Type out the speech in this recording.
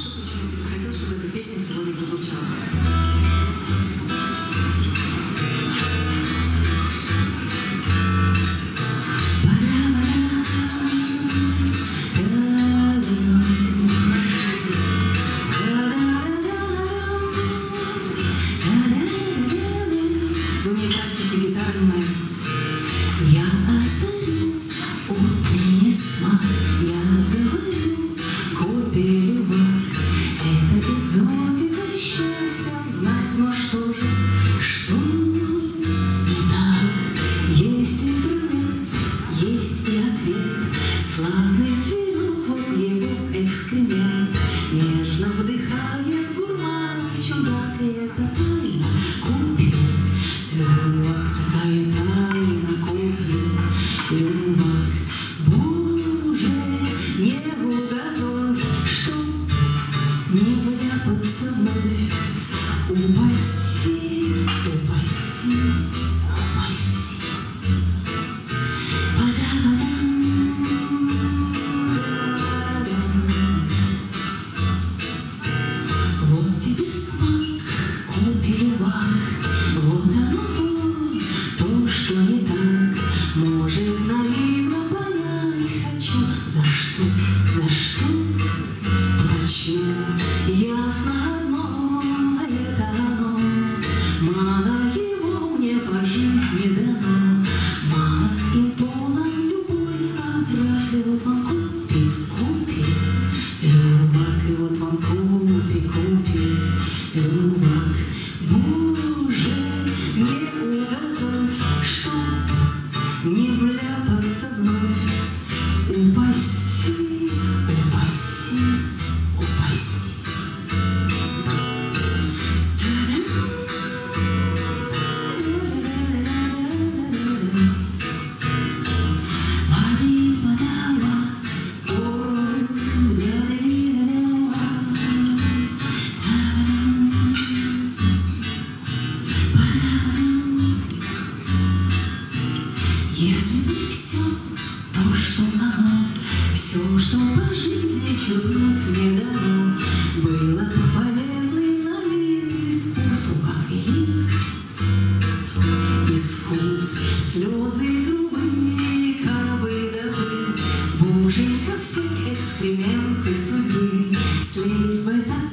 Саша почему-то захотел, чтобы эта песня сегодня прозвучала. Вы мне простите гитару мою. Jesus. меня поцелуй. Упаси, упаси, упаси. Вот тебе смак, вот перевах. все то, что могло, все, что по жизни черпнуть мне дано, было полезной навек услуга велик. Искус, слезы грубые, кабы добы, Боженька все экскременты судьбы, слить бы так